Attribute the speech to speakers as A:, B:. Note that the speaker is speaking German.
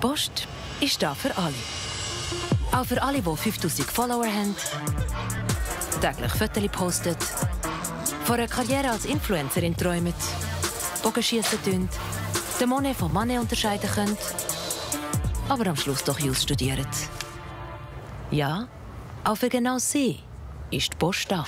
A: Post ist da für alle. Auch für alle, die 5000 Follower haben, täglich Fotos postet, von einer Karriere als Influencerin träumen, Bogenschiessen tun, den Monet von Manet unterscheiden können, aber am Schluss doch Jus studieren. Ja, auch für genau sie ist die Post da.